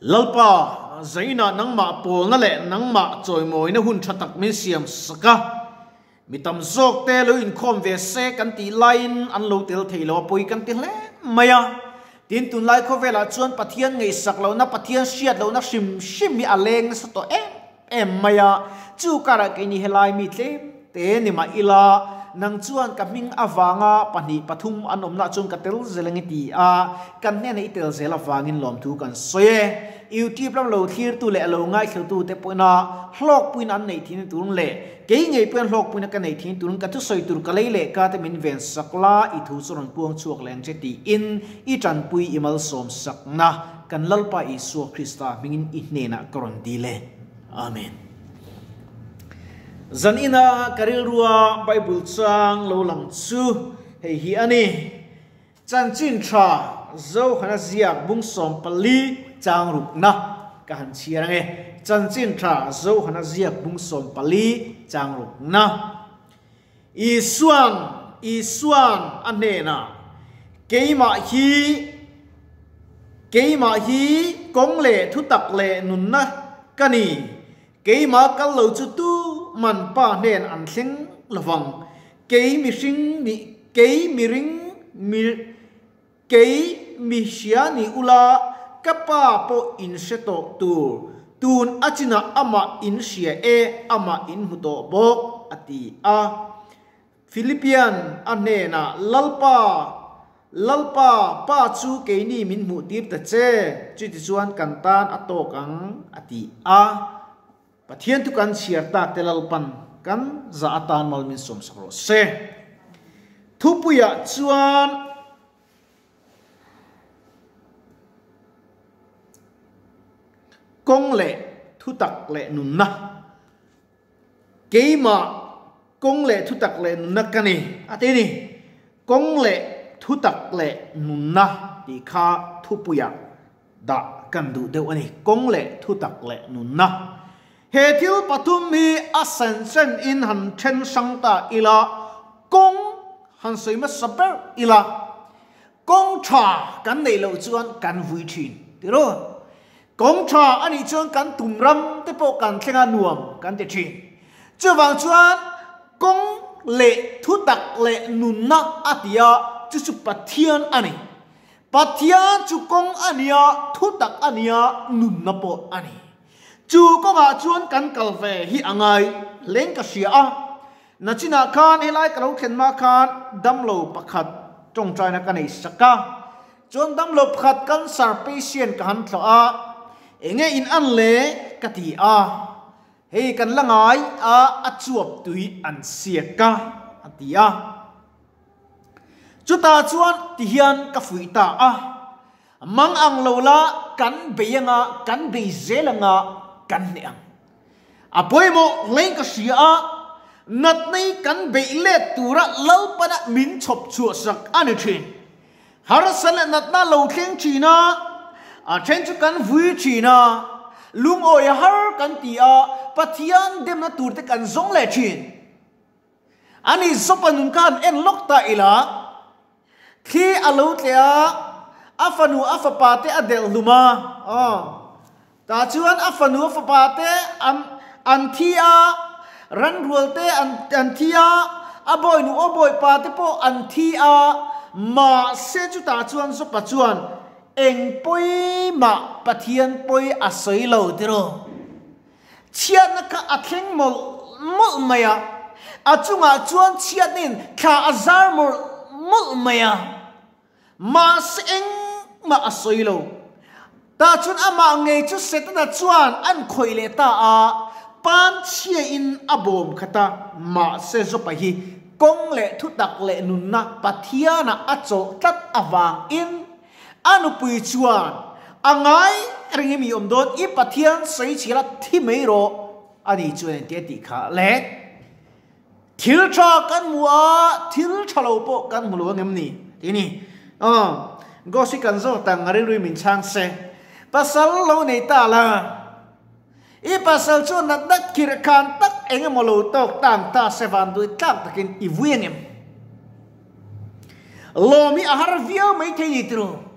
lalpa zaina, nangma pol na le nangma choi mồi na hun, thatak min siam saka. Mi tam zok te lo in khom ve se kan ti line an lo tel, thei, lo, pui kan ti mày maya. Tin tun, lai, kho, vela, chuan, pathian, ngei, sak, lo, na, pathian, siat, lo, na sim sim mi aleng sa, to, em em, maya. Chu, kara, ke, ni helai mi, tle, te, ni, ma ila nang chuan ka ming awanga pani pathum anom na chung katel zelengi ti. A, kan ne nei tel zela wangin lom thu kan soye. Youtube lam lo thir tu le lo ngai khil tu te poina hlok puin an nei thin turun le. Ke ngei pen hlok puin ka nei thin turun ka tu soi tur ka le le ka te min ven sakla i thu suron puang chuak leng che ti in. I tan pui imal som sakna kan lalpa i su krista mingin i hne na koron dile amen zan ina karil rua bible chang lo lang chu hei hi ani chan chin tha zo khana ziak bung som pali chang ruk na ka han chiang e chan chin tha zo khana ziak bung som pali chang ruk na. I suan i suan ane na. Keima hi keima hi kong le thu tak le nun na kani keima kal lo chu tu man pa nen an thleng lawang. Ke mi ring ni ke mi ring mi ke mi hia ni ula kapa po in seto tu. Tun achina ama in sia e ama in huto bok ati a. Philippian anena lalpa lalpa pa chu ke ni min mu tir ta che. Chi ti chuan kan tan atok ang ati a pathian tu kan siar tak telal pan kan za atan mal min som sakro se. Thupuya chuan kong le thu tak le nun na keima, kong le thu tak le nun na kani. Ate ni, kong le thu tak le nun na ti kha thupuya da kan du deu ani. Kong le thu tak le nun na he thil patum hi asan sen in han chen sang ta ila. Kong han sei ma saber ila. Kong cha kan nei lo chuan kan vui thin. Ti ro. Kong cha ani chuan kan tum ram te po kan thlenga nuam kan te thin. Chu wang chuan kong le thu tak le nun na atia chu chu pathian ani. Pathian chu kong ania thu tak ania, nun na po ani chu ko ga chuan kan kal ve hi à angai leng ka sia a na china khan helai ka lo khen ma khan dam lo pakhat trong trai na kanai saka chuan dam lo pakhat kan sar patient ka han thlo a enge in an le ka ti a hei kan langai a achuap tui an sia ka atia chu ta chuan ti hian ka fui ta a mang ang lô la kan beyanga kan be zelanga kan ne ang apoi mo leng ka sia a nat nei kan be le tura lau pana min chop chu sak ani thin har san nat na lo theng chi na a chen chu kan vui chi na lung oi har kan ti a pathian dem na tur te kan zong le chin ani zopanun kan en lok ta ila khi alo tlea afanu afapate adel luma oh ta chuan a fanu fa pa te, an an thia, ran rual te an an thia, a boy nu o boy pa te po, an thia, ma se chu ta chuan so pa chuan. Eng poi ma pathian poi a soi lo tiro chiat na ka a thleng mol mol maya. A chunga chuan chiat nin, kha azar mol mol maya. Ma se eng ma a soi lo. Ta chun ama ngei chu set na chuan an khoi le ta a pan chia in abom khata ma se zo pa hi kong le thu tak le nun na pathia na acho tat awang in anu pui chuan angai ringi mi om don i pathian sei chila thi mei ro ani chuan te ti kha le thil tha kan mua thil thalo po kan mu lo ngem ni ti ni ờ go si kan zo tang ngari lui min chang se pasal lo nei ta la i pasal chu na dak kir kan tak eng mo lo tok tang ta se van du tak takin i vuengem lo mi har vio mai te ni tru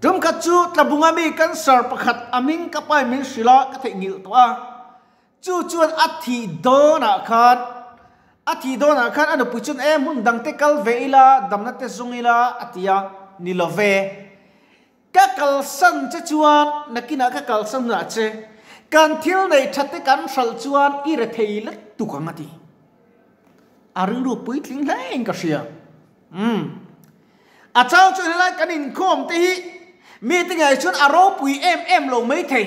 chúng khát chú tlabunga mi kan sar pakhat aming kapai min sila ka thei ngil to a chu chuan athi do na khat athi do na khat anu puchun em hun dang te kal veila damna te zungila atia nilove các kal san che chuan nakina ka kal san na che kan thil nei thatte kan sal chuan i re thei le tu ka ngati arung ru pui tling lai ka sia um a chang chu lai kan in khom te hi mi te ngai chun aro pui em em lo mấy thei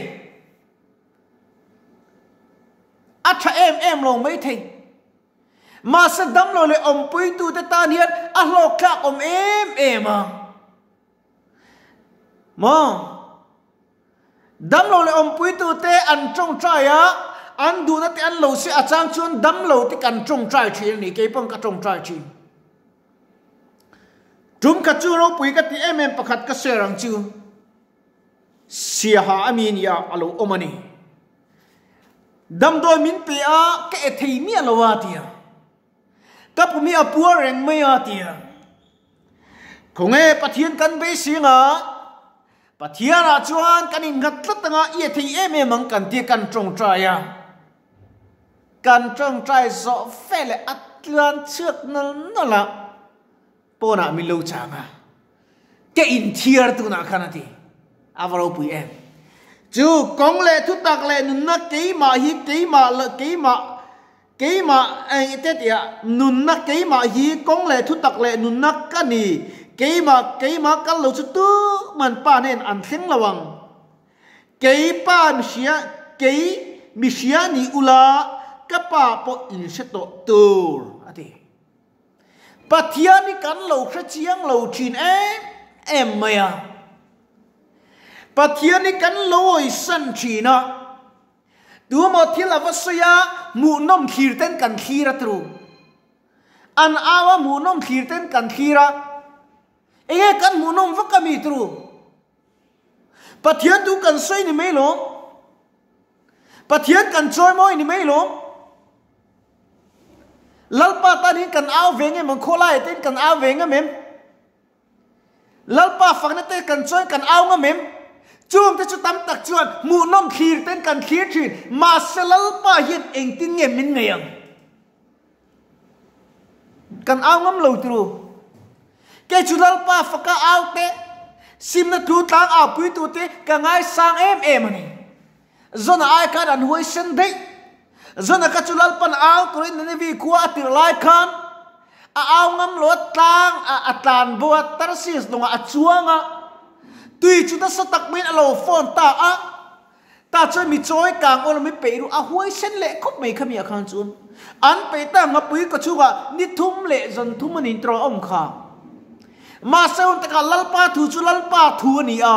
a à, tha em em lo mấy thei mà sẽ đâm lo le om pui tu te tan hian a lo kha om em em à mo dam lo le om pui tu te an trong trai ya an du na te an lo si a chang chuan dam lo te kan trong trai thi ni ke pong ka trong trai chi chúng ka chu ro pui ka ti em em pakhat ka se rang chu sia ha amin ya alo omani dam do min pe a ke thei mi alo wa tia ka pu mi a pu reng mai a tia khong e pathian kan be singa pathian là chuan, kan in ngat tlat nga ye thei em em ang kan ti kan trong tra ya kan trong trai zo fele atlan chuk nal nala pona mi lo à cái in thiar tu na khana ti. Avaro pui em. Chu kong le thu tak le nun na ke ma hi ke ma le ke ma ke ma eh, ai te tia nun na ke ma hi kong le thu tak le nun na ka ni cái ma cái ma ka lo chu tu mình pa ăn an là vâng cái pa mi xia cái mi xia ni ula cái pa po in se à thì, ati pathian ni cắn lo sẽ chiang lo chín em em mày à, maya pathian ni kan loi san china tu là thila vasaya mu nom khir tên cắn khir ra tru an awa mu nom khir tên cắn khir ra ege kan mu nom vakami tru pathian tu kan soi ni melo pathian kan choi moi ni melo lalpa ta ni kan aw venge man khola e ten kan aw venga mem lalpa fakna te kan choi kan aw nga mem chung te chu tam tak chuan mu nom khir ten kan khir thin ma se lalpa hian eng tin nge min ngeyang kan aw ngam lo tru ke chu lalpa faka aw te sim na tu tang aw pui tu te ka ngai sang em em ani zona ai ka dan huai sen dei zona ka chulal pan aw turin na vi kuwa tir lai khan a aw ngam lo tlang a atlan buat tarsis lunga a chuanga tui chu ta sa tak min alo phone ta a ta choi mi choi kang ol mi pe ru a huai sen le khop mai khami a khan chun an pe ta nga pui ko chuga ni thum le zon thum ni tro ông kha ma seun ta ka lalpa thu chu lalpa thu ni a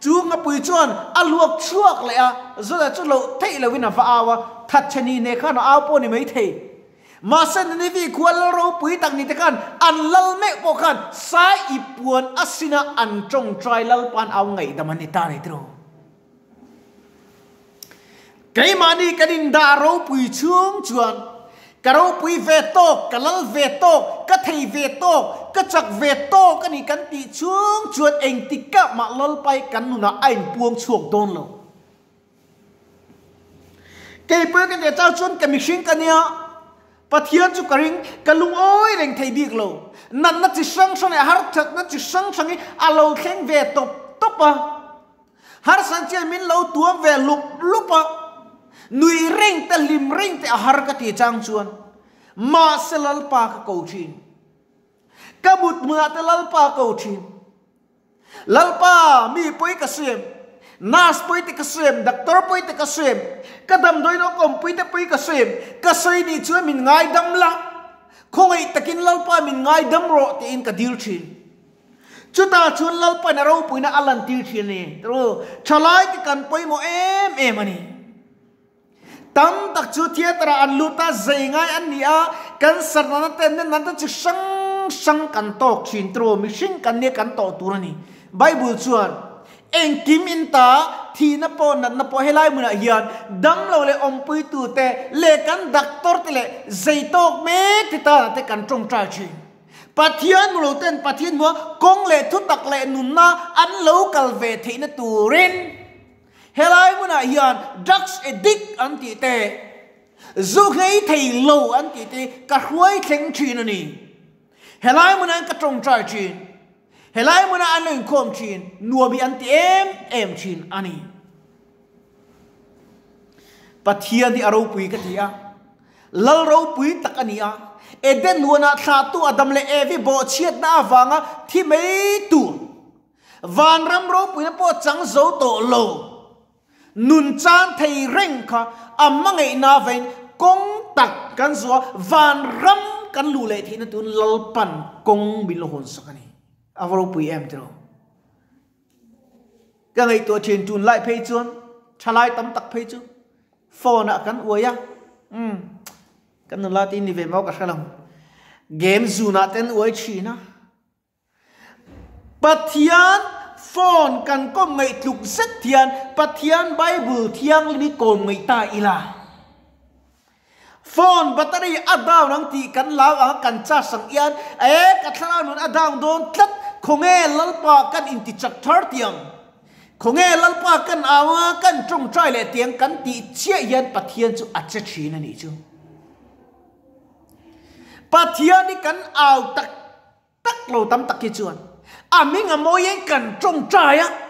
chu nga pui chuan a luak chuak le a zo da chu lo thei lo wina fa awa that chani ne khan a po ni mai thei ma sen ni vi kwal ro pui tak ni te kan an lal me po kan sai i puan asina an trong trai lal pan aw ngai da man ni ta ni tro cái mà đi cái đình đà rô bùi chuông chuan cái rô bùi về to cái lal về to cái thầy về to cái chặt về to cái này cắn tì chuông chuột anh tì cả mà lal bay cắn nu na anh buông chuột đôn lâu cái bữa cái để trao chuông cái mình cái nia cái lũ ơi kalung oi reng thei nãy nãy chỉ na chi sang sang thật nãy chỉ chi sang sang alo khen về top top à hát sang chơi mình lâu tuam về lục lục à นุยเร่งแต่ลิมเร่งแต่อาหากติจังชวนมาสลัลปากกูชินกบุตมาอแต่ลลปากกูชินลลปามีปุยกเสียมนาสปุยติกเสียมด็อกเตอร์ปุยติกเสียมกระดมโดยนกอมปุยติปุยกเสียมกษยนี่ช่วยมินง่ายดำละคงไอตะกินลลปามินง่าดำโรตีอินกดิลชินจุดาชุนลลปานราปุยน่าอัลลันติลชินนี่รู้ชลายติกันปุยโมเอ็มเอ็มอันนี้ tam tak chu thia tara an lu ta zai ngai an ni a kan sar na ten nen nan ta chi sang sang kan tok chin tro mi sing kan ne kan to tu ni bible chuan eng kim in ta, thi na po na na po helai mun a hian dang lo le om pui tu te le kan doctor te le zai tok me ti ta te kan trong tra chi pathian lo ten pathian mo kong le thu tak le nun na an local ve the na turin helai mo na hian drugs addict an ti te zu ngei thei lo an ti te ka huai thleng thin ani helai mo na ka trong trai chin helai mo na an leng khom chin nuabi an ti em em chin ani pathian di aro pui ka ti a lal ro pui tak ani a eden nuana tha tu adam le evi bo chiat na awanga thi mei tu van ram ro pui na po chang zo to lo nun chan thei reng kha ammangai à na vein kong tak kan zo van ram kan lu le thi na tu lal pan kong bin lo hon sakani avro pui em tro ka ngai to chen chun lai phei chuan chalai tam tak phei chu phone a kan uya um kan nu la tin ni ve mau ka khalam game zuna ten uai china pathian ฟอนกันก็ไงถูกเสเทียนปะเทียนใบบือเทียงนี่กมไงตาอีลาฟอนบัตรีอัดดาวนังตีกันลาวอากันจ้าสังเอียนเอ๊กัทลาวนุนอัดดาวโดนทัดคงเอลลปากันอินติจักทาร์เตียงคงเอลลปากันอาวากันจงใจเลเทียงกันตีเชียยันปะเทียนจูอัจฉริยนั่นเอจูปะเทียนนี่กันเอาตักตักโลตั้มตักกี่จวน à mình à mỗi anh cần trông trai á.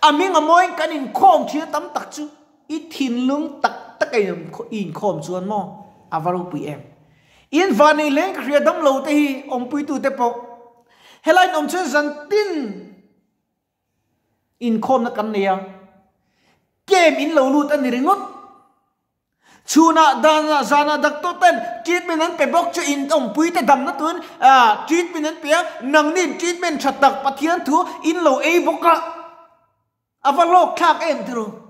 À mình à mỗi anh cần in khom chia tấm tắc chứ. Ít thiên lương tắc tắc cái in khom chuan mò. À vào lúc em? In vào này lên kia đâm lâu thế hi, ông pui tu tế po hay là ông chơi dân tin? In khom nó cần nè. À kem in lâu luôn, ta nỉ ngon chuna dana zana dak to ten, treatment an pe bok chu in ong pui te dam na tun. A treatment an pia, nang ni treatment that tak pathian thu, in lo e boka. Avalo khak em thru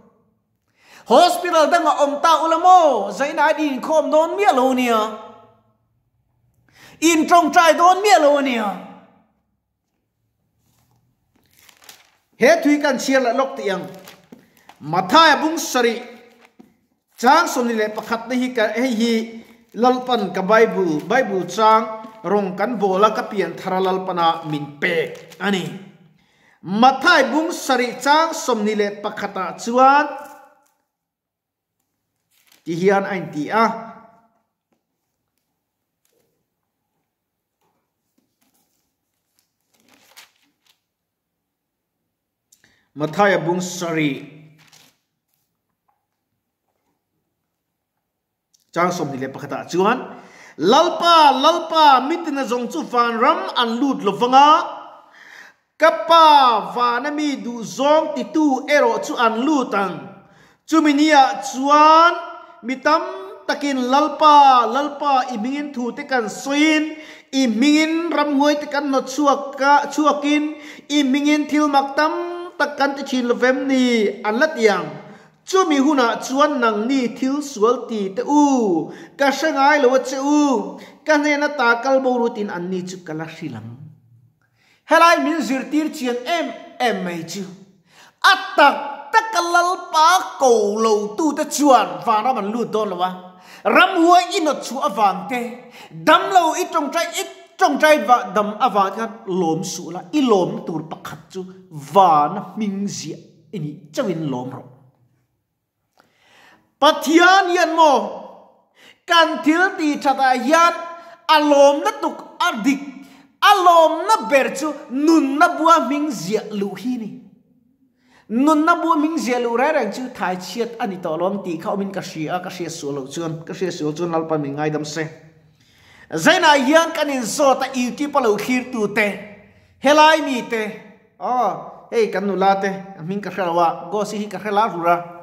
hospital dang om ta ulamo zaina din khom don mia lo nia. In trong trai don mia lo nia. He thui kan chia la lok tiang mathai bung sari. Chang som ni le pakhat na hi ka hi lalpan ka bible. Bible chang rong kan bola ka pian thara lalpana min pe. Ani. Mathai bung sari chang som ni le pakhata chuan. Ti hian ain ti a. Mathai bung sari chang som ni le pakhata chuan lalpa lalpa mitina zong chu van ram an lut lovanga kapa vana mi du zong ti tu ero chu an lutang chuminia chuan mitam takin lalpa lalpa imingin thu te kan soin imingin ram hoi te kan no chuak ka chuakin imingin thil maktam takkan ti chin lovem ni an lat yang chu mi huna chuan nang ni thil sual ti te u. Ka sangai lo che u. Ka ne na ta kal bo rutin an ni chu kala hrilang helai min zir tir chien em em mai chu atak takalal pa ko lo tu te chuan va ra ban lu don lo wa ram hua in chu awang te dam lo i trong trai i trong trai va dam awang kan lom su la. I lom tur pakhat chu van ming zia ini chawin lom ro pathian yan mo kan thil ti chata yan alom na tuk adik alom na berchu nun na bua ming zia lu hi ni. Nun na bua ming zia lu ra rang chu thai chiat ani to lom ti kha min ka shi a, ka shi su lo chun ka shi su chun al pa mi ngai dam se. Zaina yan kan in zo ta i ki pa lo khir tu te. Helai mi te. Oh hey kan nu la te. Min ka khalawa go si hi ka khala ru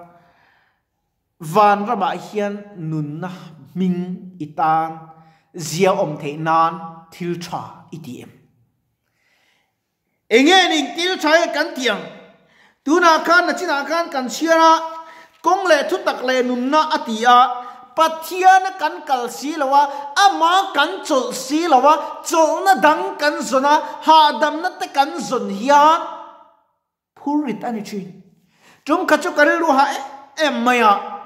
van rama hian nun na ming itan zia om the nan thil tha em. Enge ning til chai kan tiang tuna khan na china khan kan chiara kong le thu tak le nun na atia pathian kan kal si lawa ama kan chol si lawa chol na dang kan zona ha dam na te kan zon hian phurit ani chin tum khachu cái ru hay em mày à.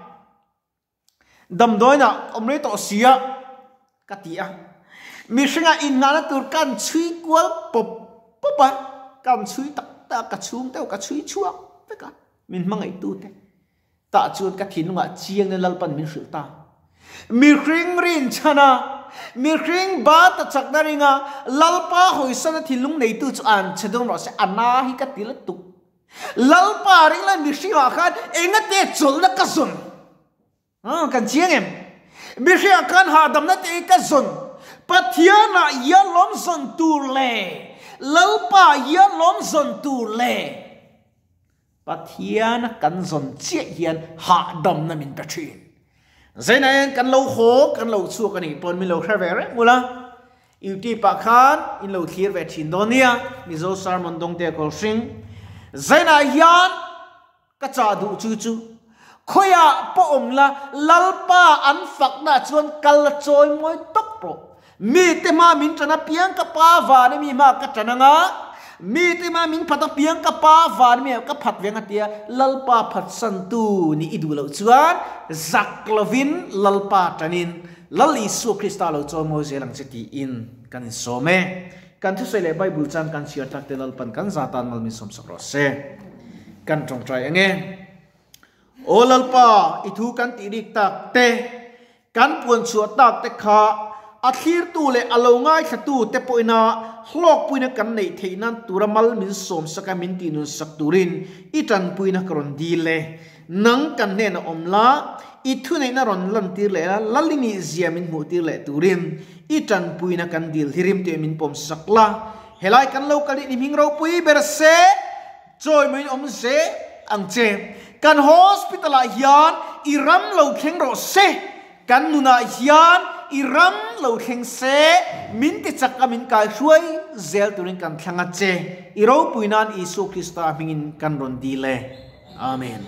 Đôi na ông lấy tổ xía cắt tía mi singa in ngana tur kan chui kwal pop popa kan chui tak ta ka chung te ka chui chua pe ka min mangai tu te ta chuan ka thin nga chiang ne lalpan min hru ta mi ring rin chana mi ring ba ta chak na ringa lalpa hoi sana thilung nei tu chu an chedong ro se ana hi ka til tu lalpa ring la mi singa khan enga te chul na ka sun ah kan chiang em. Mi singa khan ha dam na te ka sun pathiana ya lom son tu le pa ya lom son tu le pathiana kan zon che hian ha dam na min ta thin zai này kan lo kho kan lo chu kan ni pon mi lo khar ve re mula yuti pa khan in lo thir ve thin do nia. Mi zo sar mon dong te kol sing zai na hian ka cha du chu chu khoya po à, om la lalpa an phak na chuan kal choi moi tok pro mi te ma min chana piang ka pa va ne mi ma ka chana nga. Mi te ma min phata piang ka pa va ne mi ka phat venga tia. Lalpa phat san tu ni idu lo chuan. Zaklovin lalpa tanin lali su krista lo cho mo zelang cheti in. Kan so me kan thu sele bible chan kan share tak te lalpan kan zatan mal mi som sak ro se. Kan trong trai ange โอลลปาอิทูกันติริกตักเตกันปวนสวดตักเตขาอาทิตย์ตูเลอโลง่ายสตูเตปอยนาฮลอกปุยนักันในเทนันตุรมัลมินสมสกามินตินุสักตูรินอิจันปุยนักรอนดีเลนังกันเนนอมลาอิทุในนรอนลันตีเลลลลินิเซียมินหูตีเลตุรินอิจันปุยนักันดีลฮิริมเตมินปมสักลาเฮลัยกันเลวกลินิมิงเราปุยเบรเซจอยมินอมเซอังเจ kan hospital a hian iram lo kheng ro se kan nuna hian iram lo theng se min ti chak amin ka huai zel turin kan thanga che iro puinan isu krista mingin kan ron dile amen